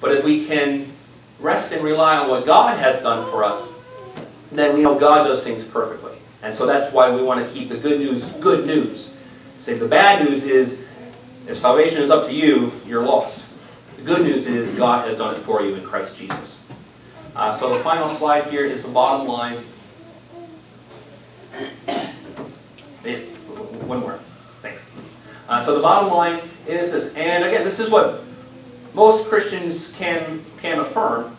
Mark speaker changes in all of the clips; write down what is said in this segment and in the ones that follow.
Speaker 1: But if we can rest and rely on what God has done for us, then we know God does things perfectly. And so that's why we want to keep the good news good news. Say the bad news is if salvation is up to you, you're lost. The good news is God has done it for you in Christ Jesus. Uh, so the final slide here is the bottom line. One more. Thanks. Uh, so the bottom line is this, and again, this is what most Christians can can affirm,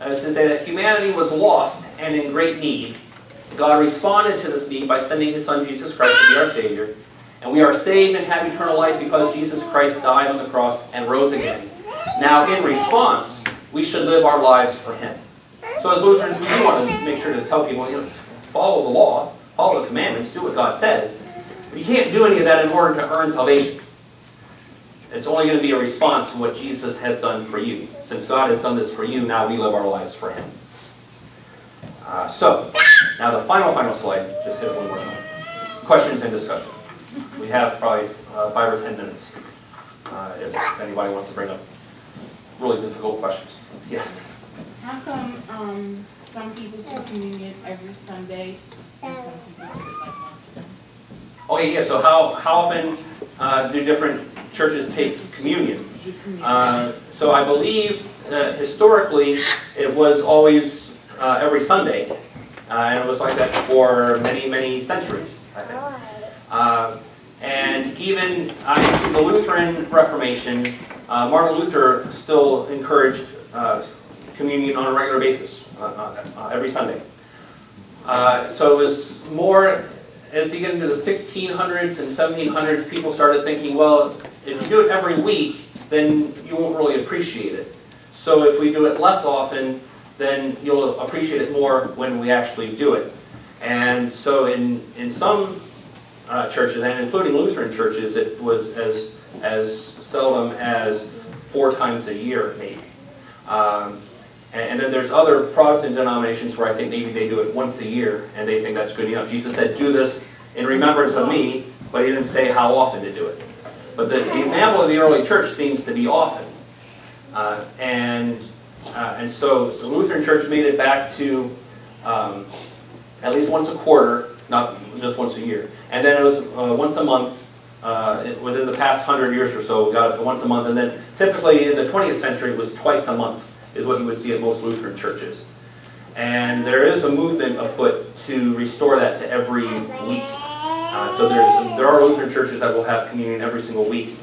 Speaker 1: uh, to say that humanity was lost and in great need. God responded to this need by sending His Son Jesus Christ to be our Savior, and we are saved and have eternal life because Jesus Christ died on the cross and rose again. Now, in response, we should live our lives for Him. So, as Lutherans, we do want to make sure to tell people, you know, follow the law, follow the commandments, do what God says. But you can't do any of that in order to earn salvation. It's only going to be a response to what Jesus has done for you. Since God has done this for you, now we live our lives for Him. Uh, so, now the final, final slide. Just hit it one more time. Questions and discussion. We have probably uh, five or ten minutes uh, if anybody wants to bring up really difficult questions. Yes?
Speaker 2: How come um, some people do communion every Sunday and some people do it like once a?
Speaker 1: Okay, yeah, so how, how often uh, do different churches take communion? Uh, so I believe uh, historically it was always uh, every Sunday, uh, and it was like that for many, many centuries, I think. Uh, and even in the Lutheran Reformation, uh, Martin Luther still encouraged communion on a regular basis, every Sunday. So it was more, as you get into the 1600s and 1700s, people started thinking, well, if you do it every week, then you won't really appreciate it. So if we do it less often, then you'll appreciate it more when we actually do it. And so in, in some uh, churches, and including Lutheran churches, it was as, as seldom as four times a year, maybe. Um, and, and then there's other Protestant denominations where I think maybe they do it once a year, and they think that's good enough. Jesus said, do this in remembrance of me, but he didn't say how often to do it. But the, the example of the early church seems to be often. Uh, and, uh, and so, so Lutheran church made it back to um, at least once a quarter, not just once a year. And then it was uh, once a month. Uh, it- within the past hundred years or so, got up to once a month. And then typically in the 20th century, it was twice a month, is what you would see at most Lutheran churches. And there is a movement afoot to restore that to every week. Uh, so there's, there are Lutheran churches that will have communion every single week.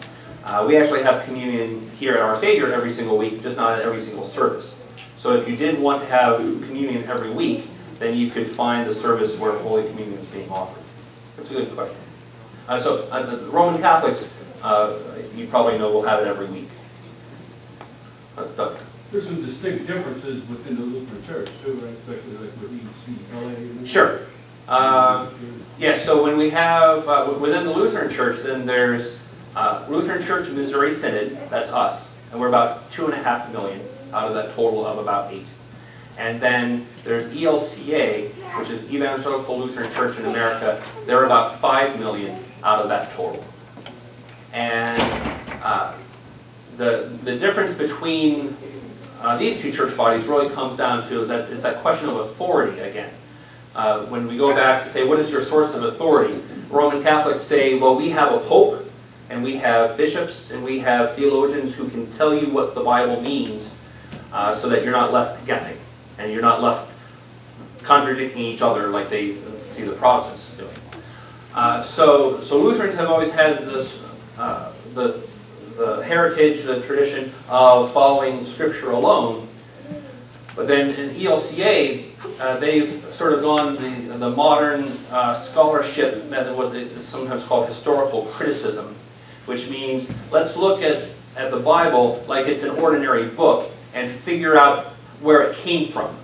Speaker 1: Uh, we actually have communion here at Our Savior every single week, just not at every single service. So if you did want to have communion every week, then you could find the service where Holy Communion is being offered. That's a good question. Uh, so uh, the Roman Catholics, uh, you probably know, will have it every week. Uh, Doug?
Speaker 3: There's some distinct differences within the Lutheran church too, right, especially like with ELCA.
Speaker 1: Sure. Uh, Yeah, so when we have, uh, within the Lutheran Church, then there's uh, Lutheran Church Missouri Synod, that's us, and we're about two and a half million out of that total of about eight. And then there's ELCA, which is Evangelical Lutheran Church in America, they're about five million out of that total. And uh, the, the difference between uh, these two church bodies really comes down to that, it's that question of authority again. Uh, when we go back to say, what is your source of authority? Roman Catholics say, well, we have a pope, and we have bishops, and we have theologians who can tell you what the Bible means, uh, so that you're not left guessing, and you're not left contradicting each other like they see the Protestants doing. Uh, so, so Lutherans have always had this, uh, the, the heritage, the tradition of following Scripture alone. But then in ELCA, uh, they've sort of gone the, the modern uh, scholarship method, what is sometimes called historical criticism, which means let's look at, at the Bible like it's an ordinary book and figure out where it came from,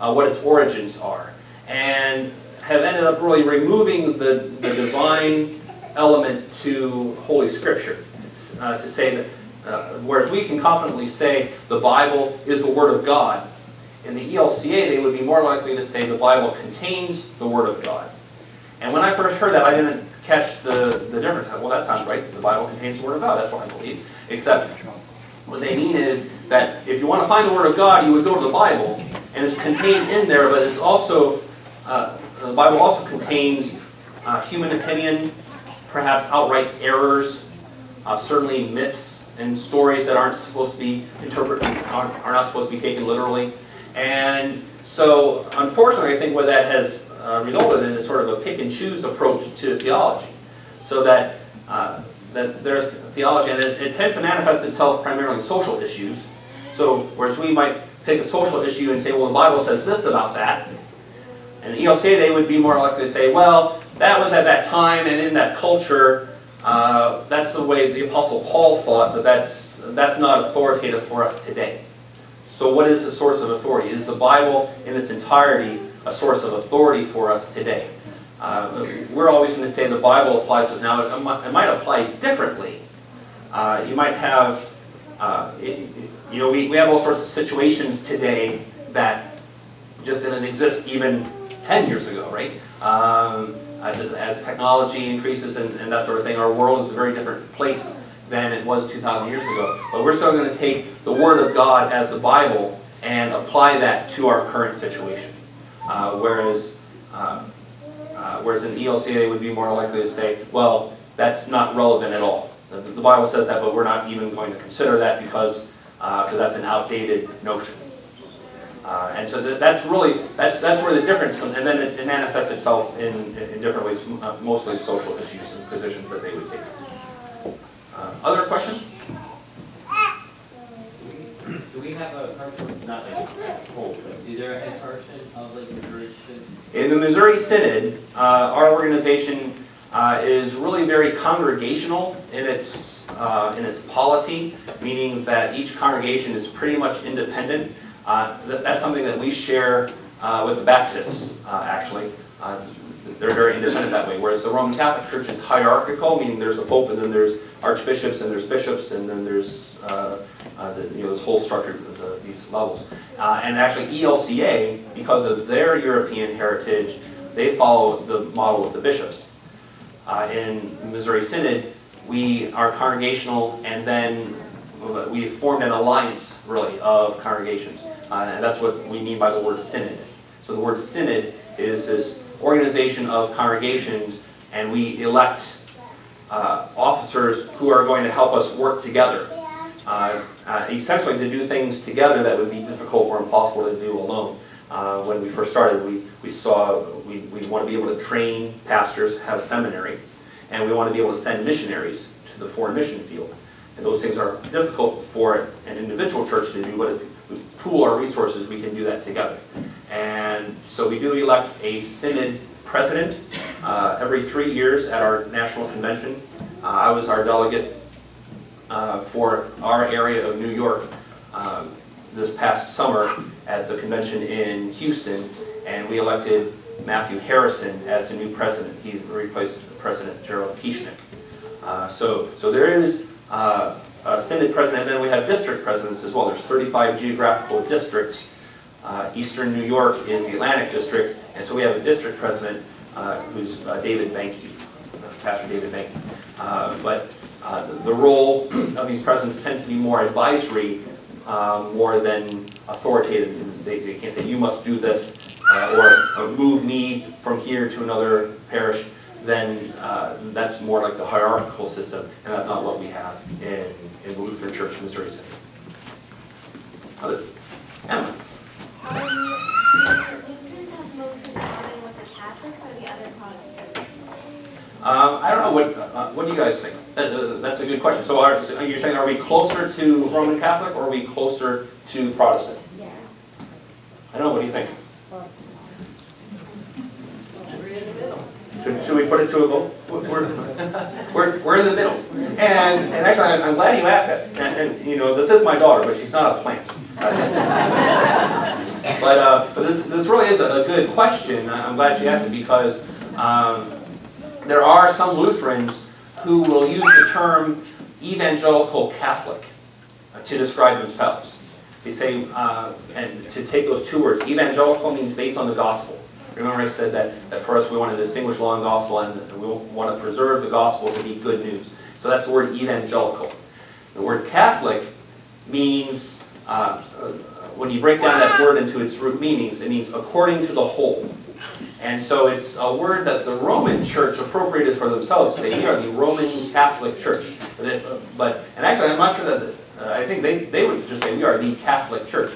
Speaker 1: uh, what its origins are, and have ended up really removing the, the divine element to Holy Scripture. Uh, to say that, uh, whereas we can confidently say the Bible is the Word of God, in the ELCA, they would be more likely to say the Bible contains the Word of God. And when I first heard that, I didn't catch the, the difference. Well, that sounds right. The Bible contains the Word of God. That's what I believe. Except what they mean is that if if you want to find the Word of God, you would go to the Bible, and it's contained in there, but it's also, uh, the Bible also contains uh, human opinion, perhaps outright errors, uh, certainly myths and stories that aren't supposed to be interpreted, are, are not supposed to be taken literally. And so, unfortunately, I think what that has uh, resulted in is sort of a pick and choose approach to theology. So that, uh, that their theology, and it, it tends to manifest itself primarily in social issues. So, whereas we might pick a social issue and say, well, the Bible says this about that. And the ELCA, they would be more likely to say, well, that was at that time and in that culture. Uh, that's the way the Apostle Paul thought, but that's, that's not authoritative for us today. So what is the source of authority? Is the Bible in its entirety a source of authority for us today? Uh, we're always going to say the Bible applies to us now. It might, apply differently. Uh, you might have, uh, it, you know, we, we have all sorts of situations today that just didn't exist even 10 years ago, right? Um, as technology increases and, and that sort of thing, our world is a very different place than it was 2,000 years ago. But we're still going to take the Word of God as the Bible and apply that to our current situation. Uh, whereas, uh, uh, whereas in ELCA, they would be more likely to say, well, that's not relevant at all. The, the Bible says that, but we're not even going to consider that because, because that's an outdated notion. Uh, and so that, that's really, that's, that's where the difference comes, and then it, it manifests itself in, in different ways, uh, mostly social issues and positions that they would take. Uh, other questions?
Speaker 4: Do we have a person, not like a is there a head person of like Missouri Synod?
Speaker 1: In the Missouri Synod, uh, our organization uh, is really very congregational in its, uh, in its polity, meaning that each congregation is pretty much independent. Uh, that, that's something that we share uh, with the Baptists, actually. They're very independent that way, whereas the Roman Catholic Church is hierarchical, meaning there's a pope, and then there's archbishops, and there's bishops, and then there's uh, uh, the, you know this whole structure of the, these levels. Uh, and actually, ELCA, because of their European heritage, they follow the model of the bishops. Uh, in Missouri Synod, we are congregational, and then we formed an alliance, really, of congregations. Uh, and that's what we mean by the word synod. So the word synod is this organization of congregations, and we elect uh, officers who are going to help us work together. Uh, uh, essentially to do things together that would be difficult or impossible to do alone. Uh, when we first started, we, we saw we, we want to be able to train pastors, have a seminary, and we want to be able to send missionaries to the foreign mission field. And those things are difficult for an individual church to do, but if we pool our resources, we can do that together. And so we do elect a synod president uh, every three years at our national convention. Uh, I was our delegate uh, for our area of New York um, this past summer at the convention in Houston, and we elected Matthew Harrison as the new president. He replaced President Gerald Kieschnick. Uh, so, so there is uh, a Synod president, and then we have district presidents as well. There's 35 geographical districts. Uh, Eastern New York is the Atlantic District, and so we have a district president who's uh, David Benke, Pastor David Benke. Uh, but uh, the, role of these presidents tends to be more advisory, uh, more than authoritative. They, they can't say, you must do this, uh, or, move me from here to another parish. Then uh, that's more like the hierarchical system, and that's not what we have in, in the Lutheran Church in Missouri Synod. What, do you guys think? That- That's a good question. So are, so you're saying, are we closer to Roman Catholic or are we closer to Protestant?
Speaker 5: Yeah.
Speaker 1: I don't know, what do you think? Should, should we put it to a vote? We're, we're, we're in the middle. And, and actually, I'm I'm glad you asked that. And, and, you know, this is my daughter, but she's not a plant. But, uh, but this, this really is a a good question. I'm glad she asked it because, um, there are some Lutherans who will use the term evangelical Catholic uh, to describe themselves. They say, uh, and to take those two words, evangelical means based on the gospel. Remember I said that, that for us we want to distinguish law and gospel and we want to preserve the gospel to be good news. So that's the word evangelical. The word Catholic means, uh, uh, when you break down that word into its root meanings, it means according to the whole. And so it's a word that the Roman church appropriated for themselves, we are the Roman Catholic Church. But, it- but and actually, I'm not sure that, uh, I think they, they would just say, we are the Catholic Church.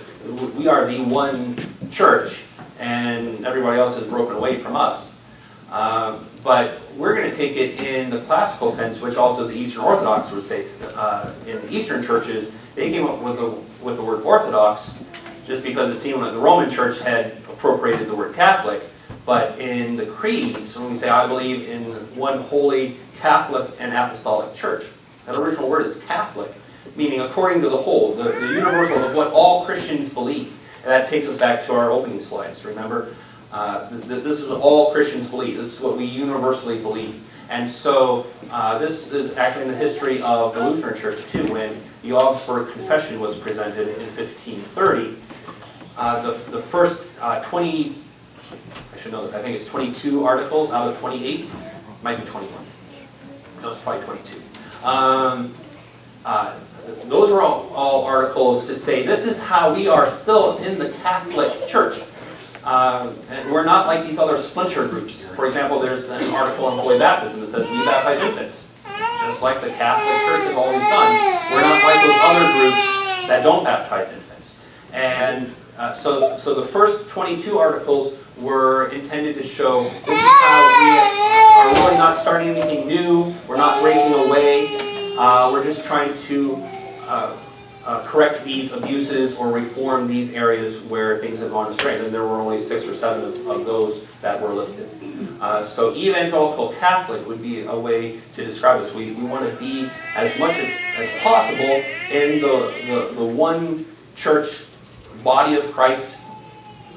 Speaker 1: We are the one church, and everybody else is broken away from us. Um, But we're going to take it in the classical sense, which also the Eastern Orthodox would say. Uh, In the Eastern churches, they came up with the, with the word Orthodox just because it seemed like the Roman Church had appropriated the word Catholic. But in the creeds, when we say, I believe in one holy Catholic and Apostolic Church, that original word is Catholic, meaning according to the whole, the, the universal of what all Christians believe. And that takes us back to our opening slides, remember? Uh, th- th- This is what all Christians believe. This is what we universally believe. And so uh, this is actually in the history of the Lutheran Church too, when the Augsburg Confession was presented in 1530. Uh, The the first uh, 20, I should know, I think it's 22 articles out of 28, might be 21. No, it's probably 22. Um, uh, Those are all, all articles to say, this is how we are still in the Catholic Church. Um, And we're not like these other splinter groups. For example, there's an article on boy baptism that says, we baptize infants. Just like the Catholic Church has always done. We're not like those other groups that don't baptize infants. And uh, so, so the first 22 articles were intended to show this is how we are really not starting anything new. We're not breaking away. Uh, we're just trying to uh, uh, correct these abuses or reform these areas where things have gone astray. And there were only six or seven of, of those that were listed. Uh, so evangelical Catholic would be a way to describe us. We, we want to be as much as, as possible in the, the, the one church body of Christ,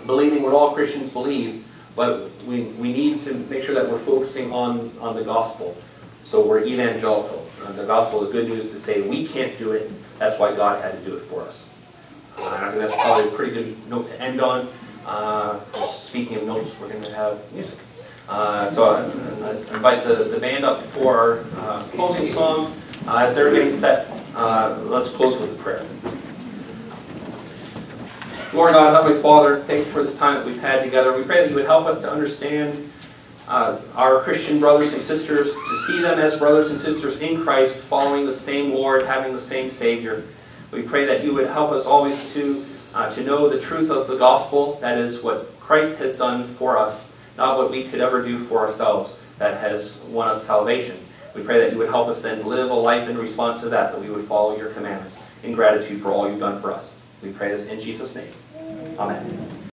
Speaker 1: believing what all Christians believe, but we, we need to make sure that we're focusing on, on the gospel. So we're evangelical. The gospel, the good news to say we can't do it, that's why God had to do it for us. Uh, I think that's probably a pretty good note to end on. Uh, speaking of notes, we're going to have music. Uh, so I, I invite the, the band up for our uh, closing song. As they're getting set, uh, let's close with a prayer. Lord God, Heavenly Father, thank you for this time that we've had together. We pray that you would help us to understand uh, our Christian brothers and sisters, to see them as brothers and sisters in Christ, following the same Lord, having the same Savior. We pray that you would help us always to, uh, to know the truth of the gospel, that is what Christ has done for us, not what we could ever do for ourselves that has won us salvation. We pray that you would help us then live a life in response to that, that we would follow your commandments in gratitude for all you've done for us. We pray this in Jesus' name. 好嘞。